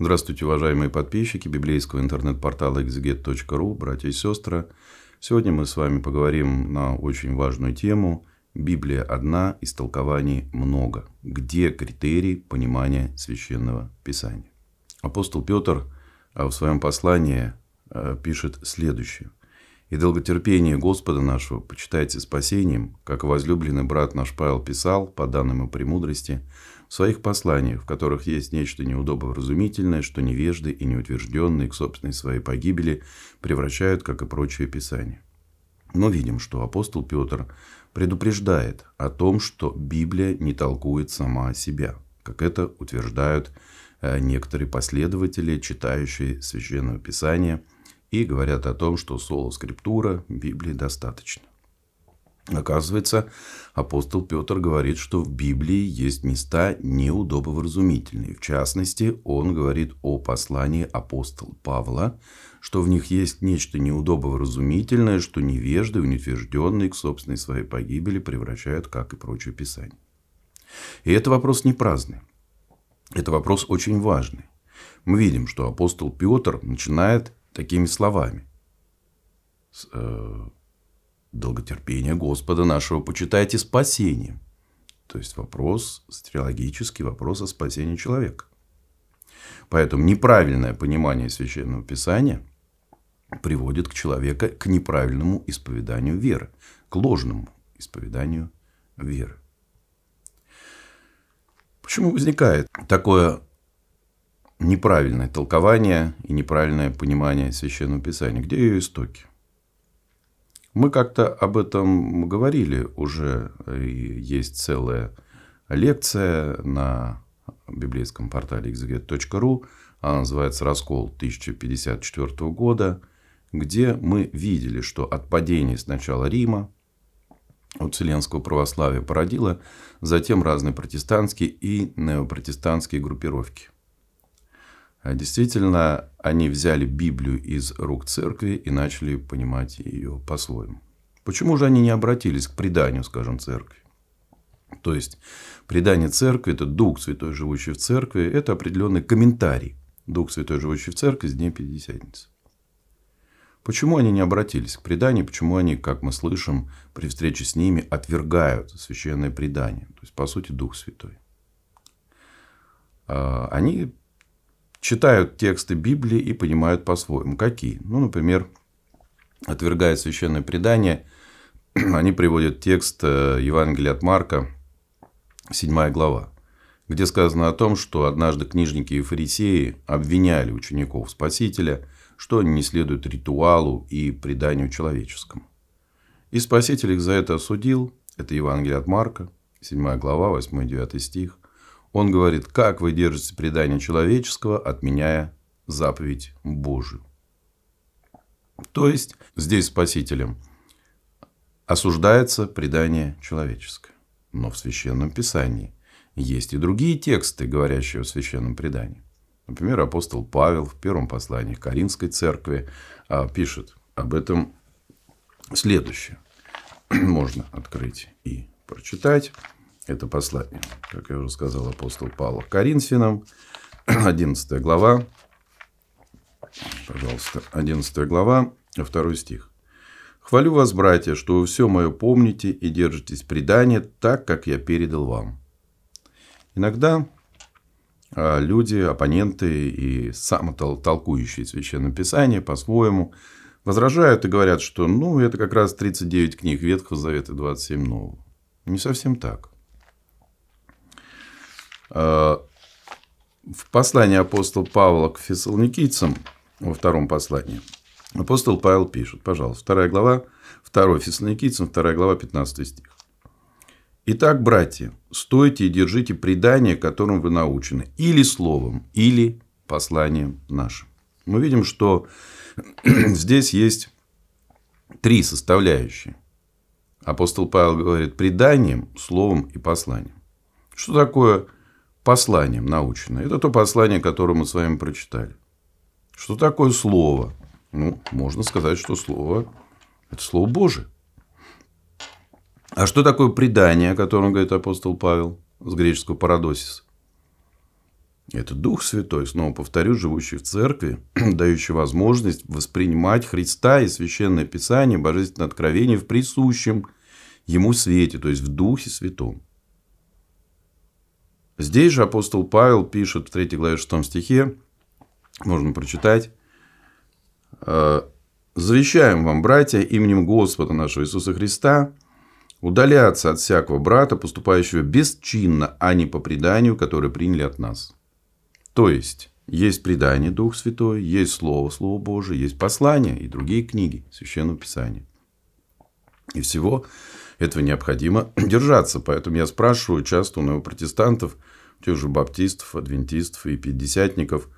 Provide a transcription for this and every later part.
Здравствуйте, уважаемые подписчики библейского интернет-портала exeget.ru, братья и сестры. Сегодня мы с вами поговорим на очень важную тему «Библия одна, истолкований много». Где критерий понимания Священного Писания? Апостол Петр а, в своем послании а, пишет следующее. «И долготерпение Господа нашего почитайте спасением, как возлюбленный брат наш Павел писал, по данным и премудрости, в своих посланиях, в которых есть нечто неудобовразумительное, что невежды и неутвержденные к собственной своей погибели превращают, как и прочие писания. Мы видим, что апостол Петр предупреждает о том, что Библия не толкует сама себя, как это утверждают э, некоторые последователи, читающие Священное Писание, и говорят о том, что соло скриптура Библии достаточно. Оказывается, апостол Петр говорит, что в Библии есть места неудобовразумительные. В частности, он говорит о послании апостола Павла, что в них есть нечто неудобовразумительное, что невежды, унитвержденные к собственной своей погибели превращают, как и прочее Писание. И это вопрос не праздный. Это вопрос очень важный. Мы видим, что апостол Петр начинает такими словами э, долготерпение Господа нашего почитайте спасением. То есть вопрос, стереологический вопрос о спасении человека. Поэтому неправильное понимание Священного Писания приводит к человеку к неправильному исповеданию веры, к ложному исповеданию веры. Почему возникает такое неправильное толкование и неправильное понимание Священного Писания? Где ее истоки? Мы как-то об этом говорили уже. Есть целая лекция на библейском портале exeget.ru. Она называется «Раскол 1054 года», где мы видели, что от падения сначала Рима, от Вселенского православия породило, затем разные протестантские и неопротестантские группировки. А действительно, они взяли Библию из рук церкви и начали понимать ее по-своему. Почему же они не обратились к преданию, скажем, церкви? То есть, предание церкви – это Дух Святой, живущий в церкви, это определенный комментарий. Дух Святой, живущий в церкви с Дня Пятидесятницы. Почему они не обратились к преданию, почему они, как мы слышим, при встрече с ними отвергают священное предание, то есть, по сути, Дух Святой. А, они читают тексты Библии и понимают по-своему. Какие? Ну, например, отвергая священное предание, они приводят текст э, Евангелия от Марка, 7 глава, где сказано о том, что однажды книжники и фарисеи обвиняли учеников Спасителя, что они не следуют ритуалу и преданию человеческому. И Спаситель их за это осудил. Это Евангелие от Марка, 7 глава, 8-9 стих. Он говорит, как вы держите предание человеческого, отменяя заповедь Божию. То есть, здесь Спасителем осуждается предание человеческое. Но в Священном Писании есть и другие тексты, говорящие о Священном предании. Например, апостол Павел в первом послании к Каринской церкви а, пишет об этом следующее. Можно открыть и прочитать это послание, как я уже сказал, апостол Павла Коринфянам, 11 глава, пожалуйста, 11 глава, 2 стих. «Хвалю вас, братья, что вы все мое помните и держитесь предания так, как я передал вам». Иногда а, люди, оппоненты и самотолкующие Священное Писание по-своему возражают и говорят, что ну, это как раз 39 книг Ветхого Завета и 27 Нового. Не совсем так. Э, в послании апостола Павла к фессалоникийцам, во втором послании, апостол Павел пишет, пожалуйста, вторая глава, 2 фессалоникийцам, вторая глава, 15 стих. Итак, братья, стойте и держите предание, которым вы научены, или словом, или посланием нашим. Мы видим, что здесь есть три составляющие. Апостол Павел говорит преданием, словом и посланием. Что такое посланием научное. Это то послание, которое мы с вами прочитали. Что такое слово? Ну, можно сказать, что слово – это слово Божие. А что такое предание, о котором говорит апостол Павел с греческого парадосиса? Это Дух Святой, снова повторю, живущий в церкви, дающий возможность воспринимать Христа и Священное Писание, Божественное откровение в присущем Ему свете, то есть в Духе Святом. Здесь же апостол Павел пишет в 3 главе 6 стихе, можно прочитать, «Э, «Завещаем вам, братья, именем Господа нашего Иисуса Христа, удаляться от всякого брата, поступающего бесчинно, а не по преданию, которое приняли от нас». То есть, есть предание Дух Святой, есть Слово, Слово Божие, есть послание и другие книги Священного Писания. И всего этого необходимо держаться. Поэтому я спрашиваю часто у новопротестантов, тех же баптистов, адвентистов и пятидесятников,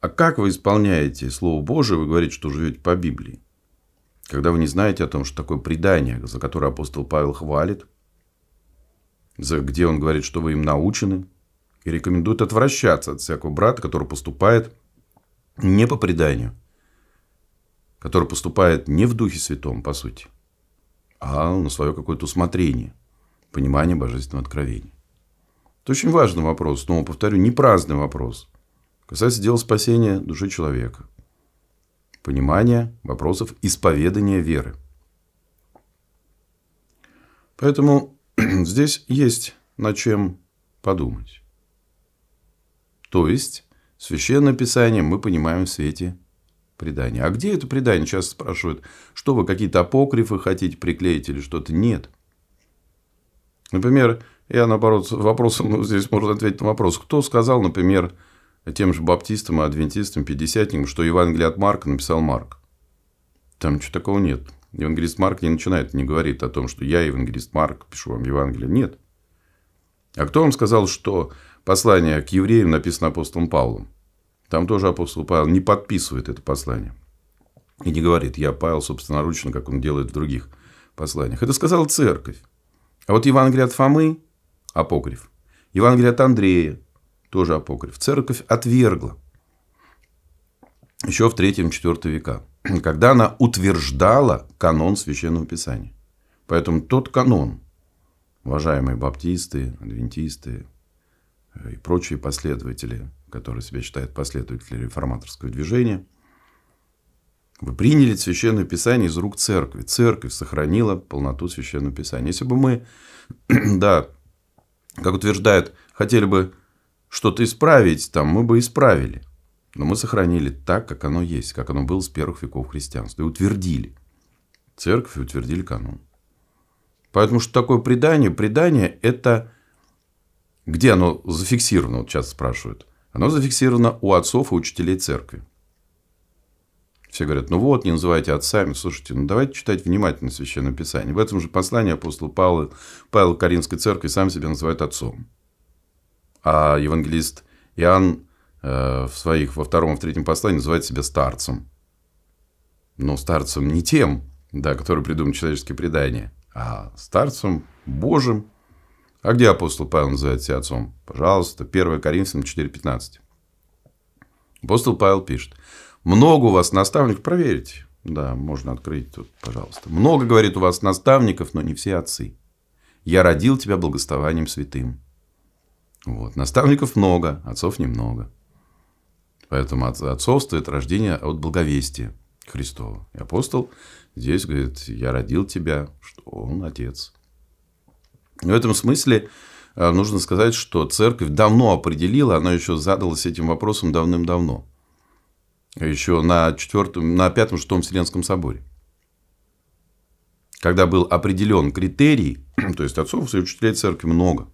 а как вы исполняете Слово Божие, вы говорите, что живете по Библии, когда вы не знаете о том, что такое предание, за которое апостол Павел хвалит, за, где он говорит, что вы им научены, и рекомендует отвращаться от всякого брата, который поступает не по преданию, который поступает не в Духе Святом, по сути, а на свое какое-то усмотрение, понимание божественного откровения. Это очень важный вопрос, снова повторю, не праздный вопрос. Касается дела спасения души человека. Понимание вопросов исповедания веры. Поэтому здесь есть над чем подумать. То есть, Священное Писание мы понимаем в свете предания. А где это предание? Часто спрашивают, что вы какие-то апокрифы хотите приклеить или что-то? Нет. Например, я наоборот вопросом, ну, здесь можно ответить на вопрос. Кто сказал, например, тем же баптистам и адвентистам, пятидесятникам, что Евангелие от Марка написал Марк? Там ничего такого нет. Евангелист Марк не начинает, не говорит о том, что я, евангелист Марк, пишу вам Евангелие. Нет. А кто вам сказал, что послание к евреям написано апостолом Павлом. Там тоже апостол Павел не подписывает это послание. И не говорит, я Павел собственноручно, как он делает в других посланиях. Это сказала церковь. А вот Евангелие от Фомы – апокриф. Евангелие от Андрея – тоже апокриф. Церковь отвергла. Еще в 3-4 века. Когда она утверждала канон Священного Писания. Поэтому тот канон, уважаемые баптисты, адвентисты, и прочие последователи, которые себя считают последователями реформаторского движения, вы приняли Священное Писание из рук церкви. Церковь сохранила полноту Священного Писания. Если бы мы, да, как утверждают, хотели бы что-то исправить, там мы бы исправили. Но мы сохранили так, как оно есть, как оно было с первых веков христианства. И утвердили. Церковь и утвердили канон. Поэтому что такое предание? Предание – это где оно зафиксировано, вот сейчас спрашивают. Оно зафиксировано у отцов и учителей церкви. Все говорят, ну вот, не называйте отцами. Слушайте, ну давайте читать внимательно Священное Писание. В этом же послании апостол Павел, Павел Каринской церкви сам себя называет отцом. А евангелист Иоанн э, в своих во втором и в третьем послании называет себя старцем. Но старцем не тем, да, который придумал человеческие предания, а старцем Божьим, а где апостол Павел называет себя отцом? Пожалуйста, 1 Коринфянам 4.15. Апостол Павел пишет. Много у вас наставников, проверьте. Да, можно открыть тут, пожалуйста. Много, говорит, у вас наставников, но не все отцы. Я родил тебя благословением святым. Вот. Наставников много, отцов немного. Поэтому отцовство – это рождение от благовестия Христова. И апостол здесь говорит, я родил тебя, что он отец. В этом смысле э, нужно сказать, что церковь давно определила, она еще задалась этим вопросом давным-давно. Еще на, четвертом, на пятом, шестом Вселенском соборе. Когда был определен критерий, то есть отцов и учителей церкви много.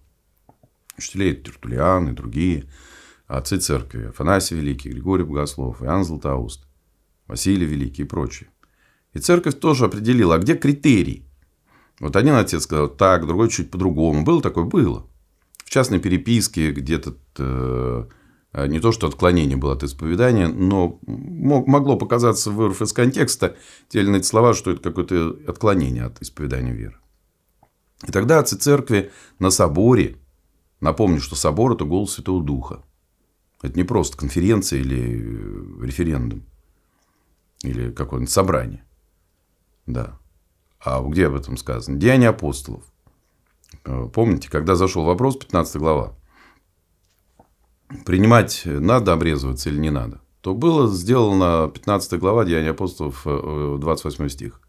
Учителей Тертулиан и другие отцы церкви. Афанасий Великий, Григорий Богослов, Иоанн Златоуст, Василий Великий и прочие. И церковь тоже определила, а где критерий? Вот один отец сказал так, другой чуть по-другому. Было такое? Было. В частной переписке где-то э, не то, что отклонение было от исповедания, но могло показаться, вырвав из контекста те или иные слова, что это какое-то отклонение от исповедания веры. И тогда отцы церкви на соборе, напомню, что собор – это голос Святого Духа. Это не просто конференция или референдум, или какое-нибудь собрание. Да. А где об этом сказано? Деяния апостолов. Э, помните, когда зашел вопрос, 15 глава. принимать, надо обрезываться или не надо, то было сделано 15 глава Деяния апостолов, 28 э, стих.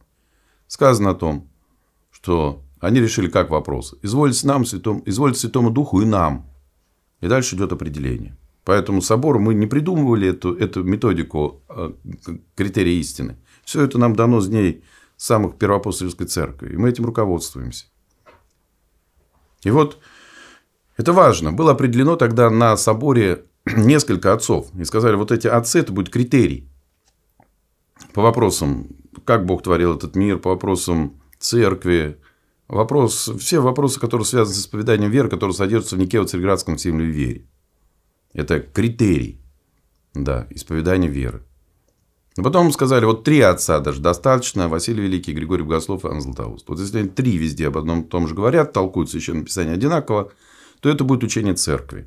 Сказано о том, что они решили как вопрос. Извольте нам, святому, извольте Святому Духу и нам. И дальше идет определение. Поэтому собор мы не придумывали эту, эту методику э, критерия истины. Все это нам дано с дней самых первоапостольской церкви. И мы этим руководствуемся. И вот это важно. Было определено тогда на соборе несколько отцов. И сказали, вот эти отцы, это будет критерий. По вопросам, как Бог творил этот мир, по вопросам церкви, вопрос, все вопросы, которые связаны с исповеданием веры, которые содержатся в Никево-Царьградском всемле вере. Это критерий да, исповедания веры. Но потом сказали, вот три отца даже достаточно, Василий Великий, Григорий Богослов и Анна Златоуст. Вот если они три везде об одном том же говорят, толкуют священное писание одинаково, то это будет учение церкви.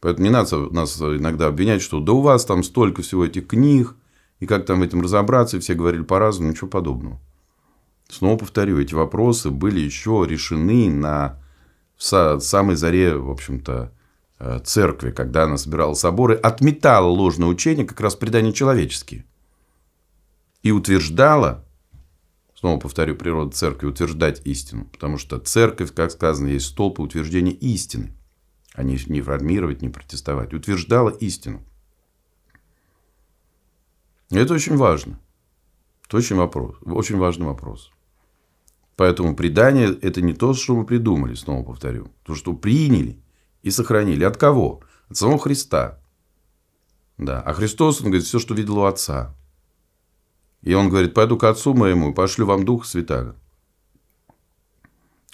Поэтому не надо нас иногда обвинять, что да у вас там столько всего этих книг, и как там в этом разобраться, и все говорили по-разному, ничего подобного. Снова повторю, эти вопросы были еще решены на самой заре, в общем-то, церкви, когда она собирала соборы, отметала ложное учение, как раз предания человеческие. И утверждала, снова повторю, природа церкви утверждать истину, потому что церковь, как сказано, есть столб утверждения истины, а не, не формировать, не протестовать. Утверждала истину. Это очень важно. Это очень, вопрос, очень важный вопрос. Поэтому предание – это не то, что мы придумали, снова повторю. То, что приняли и сохранили. От кого? От самого Христа. Да. А Христос, он говорит, все, что видел у Отца. И он говорит, пойду к Отцу моему и пошлю вам Дух Святаго,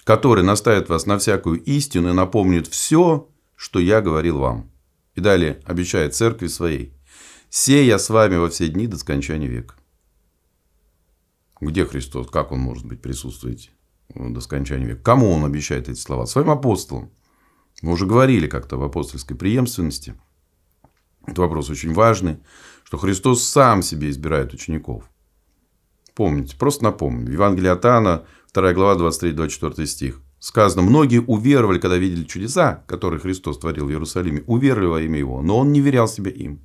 который наставит вас на всякую истину и напомнит все, что я говорил вам. И далее обещает церкви своей. «Се я с вами во все дни до скончания века». Где Христос? Как он может быть присутствовать до скончания века? Кому он обещает эти слова? Своим апостолам. Мы уже говорили как-то в апостольской преемственности. Это вопрос очень важный, что Христос сам себе избирает учеников. Помните, просто напомню. В Евангелии от Иоанна, 2 глава, 23-24 стих. Сказано, многие уверовали, когда видели чудеса, которые Христос творил в Иерусалиме, уверовали во имя Его, но Он не верял себе им.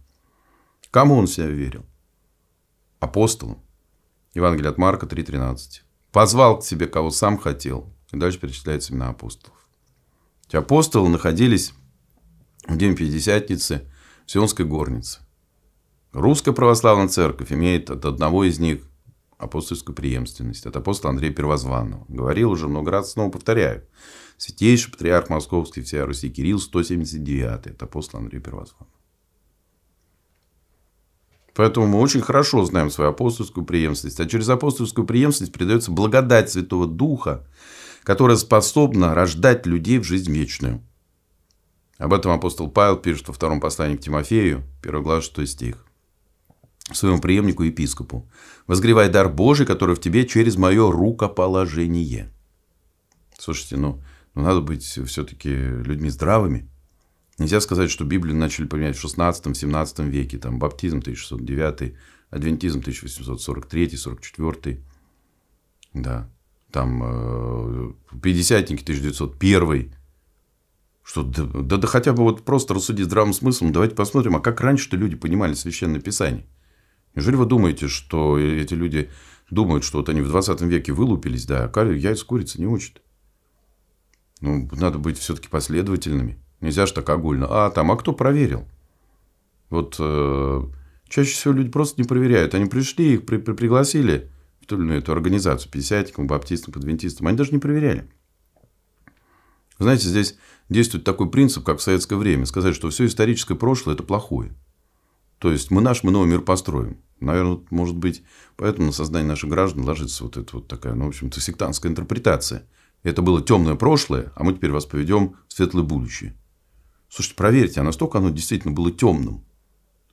Кому Он себя верил? Апостолам. Евангелие от Марка 3.13. Позвал к себе, кого сам хотел. И дальше перечисляются имена апостолов. Апостолы находились в день Пятидесятницы в Сионской горнице. Русская православная церковь имеет от одного из них апостольскую преемственность. Это апостол Андрей Первозванного. Говорил уже много раз, снова повторяю. Святейший патриарх Московский всея Руси Кирилл 179. Это апостол Андрей Первозванного. Поэтому мы очень хорошо знаем свою апостольскую преемственность. А через апостольскую преемственность передается благодать Святого Духа, которая способна рождать людей в жизнь вечную. Об этом апостол Павел пишет во втором послании к Тимофею, 1 глава 6 стих. Своему преемнику епископу. «Возгревай дар Божий, который в тебе через мое рукоположение». Слушайте, ну, ну надо быть все-таки людьми здравыми. Нельзя сказать, что Библию начали применять в 16-17 веке. Там баптизм 1609, адвентизм 1843-44. Да. Там э, Пятидесятники 1901. Что, да, да, да хотя бы вот просто рассудить здравым смыслом, давайте посмотрим, а как раньше-то люди понимали Священное Писание? Неужели вы думаете, что эти люди думают, что вот они в 20 веке вылупились, да, а яйца курицы не учат? Ну, надо быть все-таки последовательными. Нельзя же так огульно. А там, а кто проверил? Вот э, чаще всего люди просто не проверяют. Они пришли, их при, при, пригласили в ту или иную эту организацию, пятидесятникам, баптистам, адвентистам. Они даже не проверяли. Знаете, здесь действует такой принцип, как в советское время. Сказать, что все историческое прошлое – это плохое. То есть, мы наш, мы новый мир построим. Наверное, может быть, поэтому на сознание наших граждан ложится вот эта вот такая, ну, в общем-то, сектантская интерпретация. Это было темное прошлое, а мы теперь вас поведем в светлое будущее. Слушайте, проверьте, а настолько оно действительно было темным.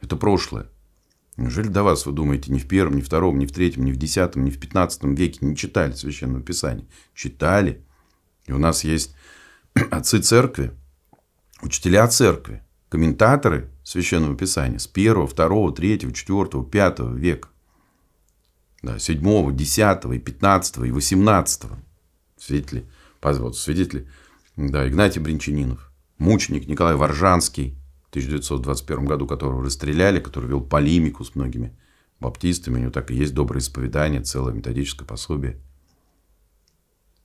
Это прошлое. Неужели до вас, вы думаете, ни в первом, ни в втором, ни в третьем, ни в десятом, ни в пятнадцатом веке не читали Священного Писания? Читали. И у нас есть отцы церкви, учителя церкви, комментаторы Священного Писания с первого, второго, третьего, четвертого, пятого века. Да, седьмого, десятого, и пятнадцатого, и восемнадцатого. Свидетели, вот, свидетели, да, Игнатий Бринчанинов, мученик Николай Варжанский, 1921 году, которого расстреляли, который вел полемику с многими баптистами. У него так и есть доброе исповедание, целое методическое пособие.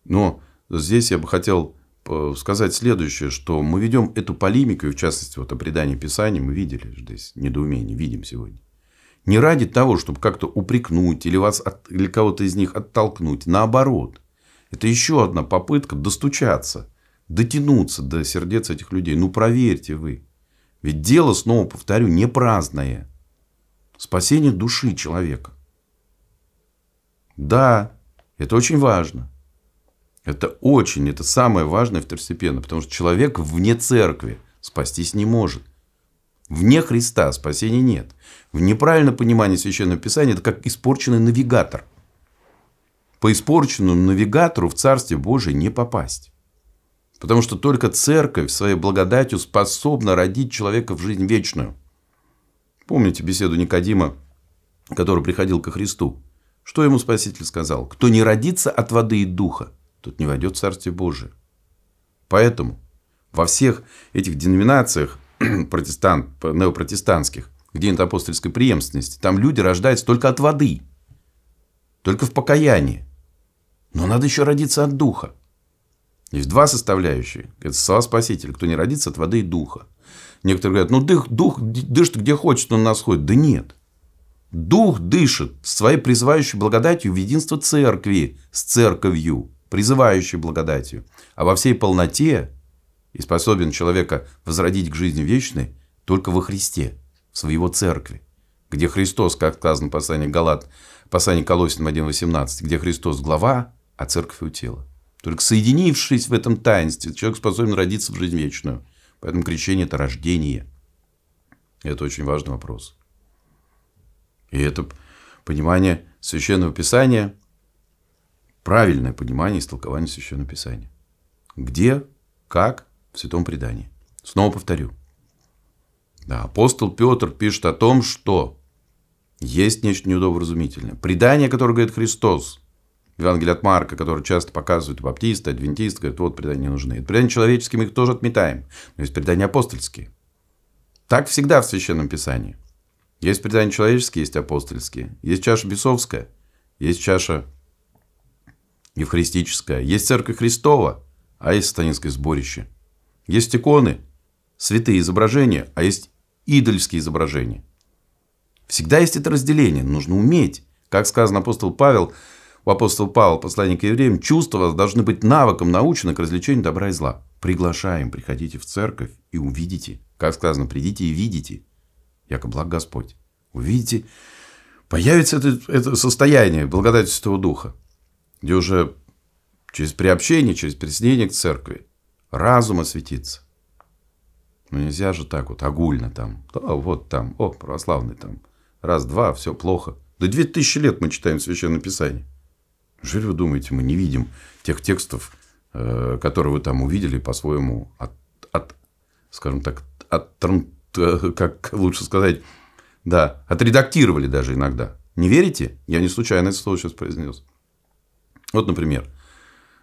Но здесь я бы хотел э, сказать следующее, что мы ведем эту полемику, и в частности, вот о предании Писания мы видели здесь недоумение, видим сегодня. Не ради того, чтобы как-то упрекнуть или, вас от, или кого-то из них оттолкнуть. Наоборот. Это еще одна попытка достучаться, дотянуться до сердец этих людей. Ну, проверьте вы. Ведь дело, снова повторю, не праздное. Спасение души человека. Да, это очень важно. Это очень, это самое важное второстепенно, потому что человек вне церкви спастись не может. Вне Христа спасения нет. В неправильном понимании Священного Писания это как испорченный навигатор. По испорченному навигатору в Царстве Божие не попасть. Потому что только церковь своей благодатью способна родить человека в жизнь вечную. Помните беседу Никодима, который приходил ко Христу? Что ему Спаситель сказал? Кто не родится от воды и духа, тот не войдет в Царствие Божие. Поэтому во всех этих деноминациях протестант, неопротестантских, где нет апостольской преемственности, там люди рождаются только от воды, только в покаянии. Но надо еще родиться от духа. Есть два составляющие. Это слова Спасителя. Кто не родится от воды и духа. Некоторые говорят, ну дух, дух дышит где хочет, он нас ходит. Да нет. Дух дышит своей призывающей благодатью в единство церкви с церковью, призывающей благодатью. А во всей полноте и способен человека возродить к жизни вечной только во Христе, в своего церкви, где Христос, как сказано в послании Галат, послании Колосинам 1.18, где Христос глава, а церковь у тела. Только соединившись в этом таинстве, человек способен родиться в жизнь вечную. Поэтому крещение – это рождение. И это очень важный вопрос. И это понимание Священного Писания, правильное понимание истолкования Священного Писания. Где, как в Святом Предании. Снова повторю. Да, апостол Петр пишет о том, что есть нечто неудобовразумительное. Предание, которое говорит Христос, Евангелие от Марка, которое часто показывают баптисты, адвентисты, говорят, вот предания нужны. Предания человеческие, мы их тоже отметаем. Но есть предания апостольские. Так всегда в Священном Писании. Есть предания человеческие, есть апостольские. Есть чаша бесовская, есть чаша евхаристическая. Есть церковь Христова, а есть сатанинское сборище. Есть иконы, святые изображения, а есть идольские изображения. Всегда есть это разделение. Нужно уметь. Как сказано апостол Павел, у апостола Павла, посланника евреям, чувства должны быть навыком научены к развлечению добра и зла. Приглашаем, приходите в церковь и увидите. Как сказано, придите и видите. Яко благ Господь. Увидите, появится это, это состояние благодати Святого Духа, где уже через приобщение, через присоединение к церкви разум осветится. Ну, нельзя же так вот огульно там. Да, вот там, о, православный там. Раз, два, все плохо. Да две тысячи лет мы читаем Священное Писание. Неужели вы думаете, мы не видим тех текстов, э, которые вы там увидели по-своему от, от, скажем так, от, э, как лучше сказать, да, отредактировали даже иногда. Не верите? Я не случайно это слово сейчас произнес. Вот, например,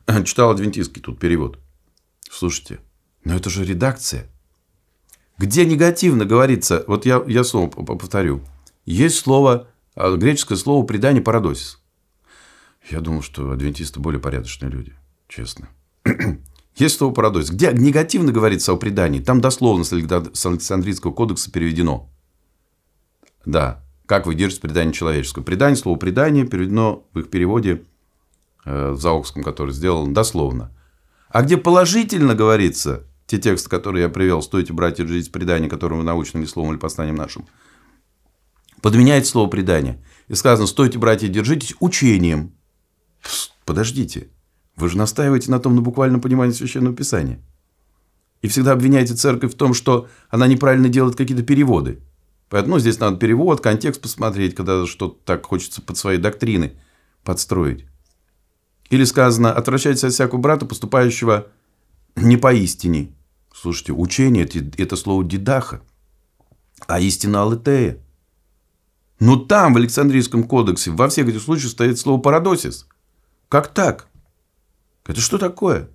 читал адвентистский тут перевод. Слушайте, но это же редакция. Где негативно говорится, вот я, я снова повторю, есть слово, а, греческое слово предание парадосис. Я думал, что адвентисты более порядочные люди, честно. Есть слово парадосис. Где негативно говорится о предании, там дословно с Александрийского кодекса переведено. Да, как вы держите предание человеческое. Предание, слово предание переведено в их переводе э, в Заокском, который сделан дословно. А где положительно говорится, те тексты, которые я привел, стойте, братья, жить предание, которым вы научными словом или посланием нашим, подменяет слово предание. И сказано, стойте, братья, держитесь учением. Подождите, вы же настаиваете на том, на буквальном понимании Священного Писания. И всегда обвиняете церковь в том, что она неправильно делает какие-то переводы. Поэтому здесь надо перевод, контекст посмотреть, когда что-то так хочется под свои доктрины подстроить. Или сказано, отвращайтесь от всякого брата, поступающего не по истине. Слушайте, учение это, слово дидаха, а истина алетея. Но там, в Александрийском кодексе, во всех этих случаях стоит слово парадосис. Как так? Это что такое?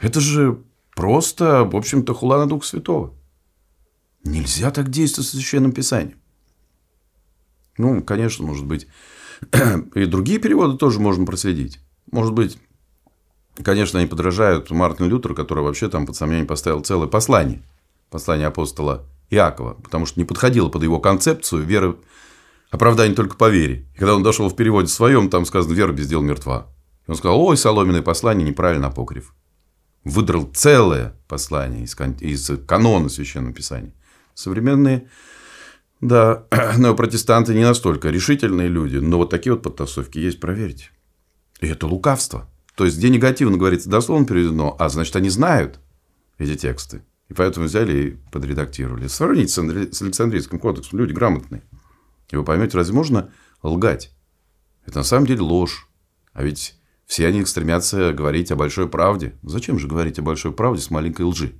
Это же просто, в общем-то, хула на Духа Святого. Нельзя так действовать с Священным Писанием. Ну, конечно, может быть, и другие переводы тоже можно проследить. Может быть, конечно, они подражают Мартину Лютеру, который вообще там под сомнение поставил целое послание. Послание апостола Иакова, потому что не подходило под его концепцию веры, оправдание только по вере. И когда он дошел в переводе своем, там сказано «вера без дел мертва». И он сказал, ой, соломенное послание неправильно апокриф. Выдрал целое послание из, из канона Священного Писания. Современные, да, неопротестанты не настолько решительные люди, но вот такие вот подтасовки есть, проверьте. И это лукавство. То есть, где негативно говорится, дословно переведено, а значит, они знают эти тексты. И поэтому взяли и подредактировали. Сравните с Александрийским кодексом. Люди грамотные. И вы поймете, разве можно лгать? Это на самом деле ложь. А ведь все они стремятся говорить о большой правде. Зачем же говорить о большой правде с маленькой лжи?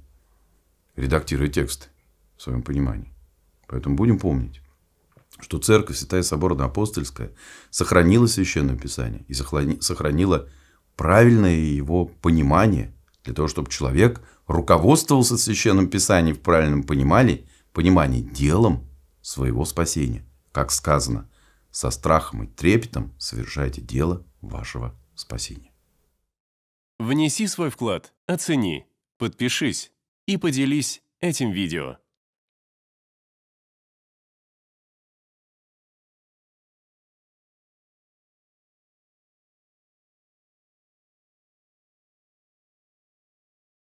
Редактируя тексты в своем понимании. Поэтому будем помнить, что Церковь Святая Соборная Апостольская сохранила Священное Писание и сохранила правильное его понимание для того, чтобы человек руководствовался Священным Писанием в правильном понимании, понимании делом своего спасения. Как сказано, со страхом и трепетом совершайте дело вашего спасения. Внеси свой вклад, оцени, подпишись и поделись этим видео.